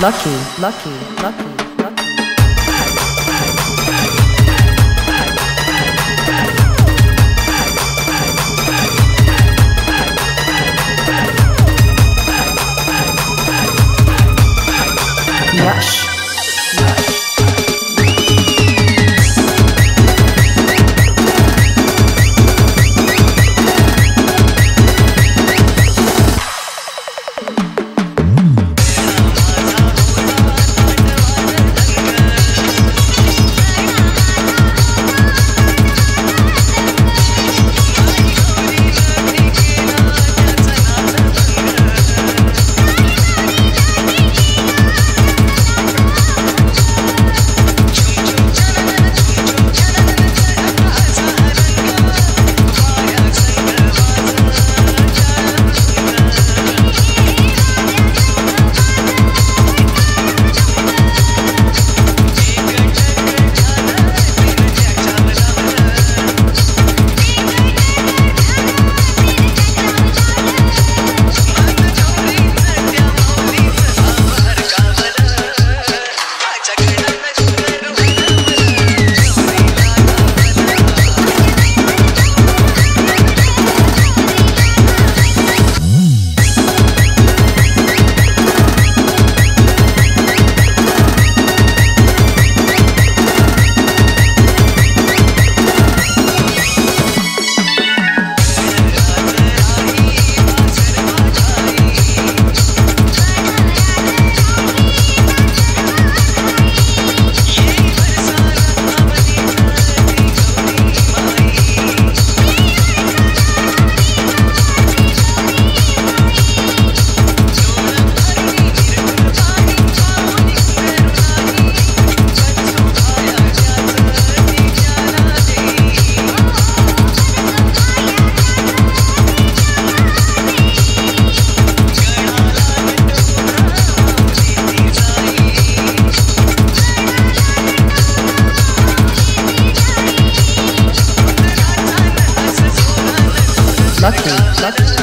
lucky, lucky, lucky, lucky.